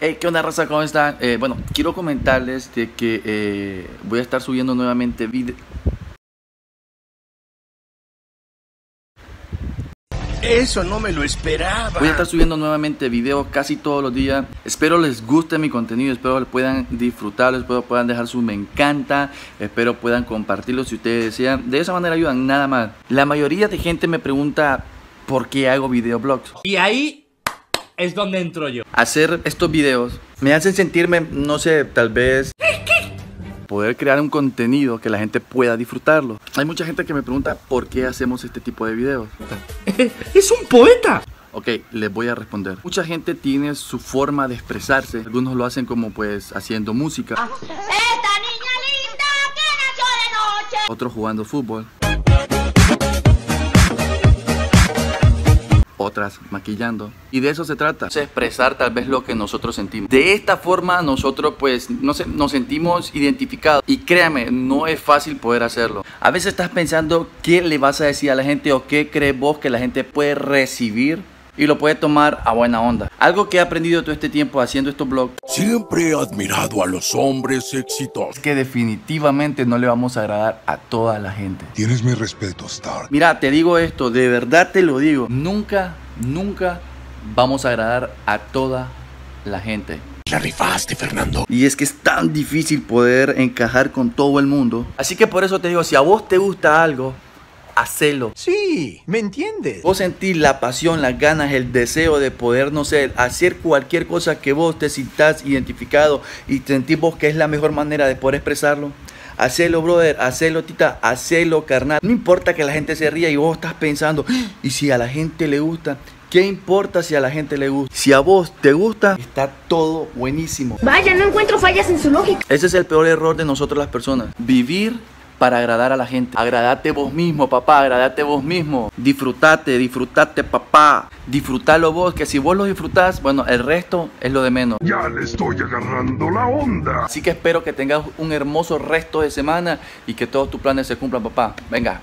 Hey, ¿qué onda raza? ¿Cómo están? Eh, bueno, quiero comentarles de que eh, voy a estar subiendo nuevamente vídeos. Eso no me lo esperaba. Voy a estar subiendo nuevamente videos casi todos los días. Espero les guste mi contenido, espero puedan disfrutarlo, espero puedan dejar su me encanta, espero puedan compartirlo si ustedes desean. De esa manera ayudan, nada más. La mayoría de gente me pregunta por qué hago videoblogs. Y ahí es donde entro yo. Hacer estos videos me hacen sentirme, no sé, tal vez poder crear un contenido que la gente pueda disfrutarlo. Hay mucha gente que me pregunta por qué hacemos este tipo de videos. ¡Es un poeta! Ok, les voy a responder. Mucha gente tiene su forma de expresarse. Algunos lo hacen como pues haciendo música. Esta niña linda que nació de noche. Otros jugando fútbol. Otras maquillando. Y de eso se trata, es expresar tal vez lo que nosotros sentimos. De esta forma nosotros pues no sé, nos sentimos identificados. Y créame, no es fácil poder hacerlo. A veces estás pensando qué le vas a decir a la gente o qué crees vos que la gente puede recibir y lo puede tomar a buena onda. Algo que he aprendido todo este tiempo haciendo estos blogs. Siempre he admirado a los hombres exitosos. Que definitivamente no le vamos a agradar a toda la gente. Tienes mi respeto, Stark. Mira, te digo esto, de verdad te lo digo. Nunca, nunca vamos a agradar a toda la gente. La rifaste, Fernando. Y es que es tan difícil poder encajar con todo el mundo. Así que por eso te digo, si a vos te gusta algo, hacelo. Sí, ¿me entiendes? Vos sentís la pasión, las ganas, el deseo de poder, no sé, hacer cualquier cosa que vos te sintas identificado y sentís vos que es la mejor manera de poder expresarlo. Hacelo, brother, hacelo, tita, hacelo, carnal. No importa que la gente se ría y vos estás pensando, ¡Ah! y si a la gente le gusta, ¿qué importa si a la gente le gusta? Si a vos te gusta, está todo buenísimo. Vaya, no encuentro fallas en su lógica. Ese es el peor error de nosotros las personas. Vivir para agradar a la gente. Agradate vos mismo, papá, agradate vos mismo. Disfrutate, disfrutate, papá. Disfrutalo vos, que si vos lo disfrutás, bueno, el resto es lo de menos. Ya le estoy agarrando la onda. Así que espero que tengas un hermoso resto de semana y que todos tus planes se cumplan, papá. Venga,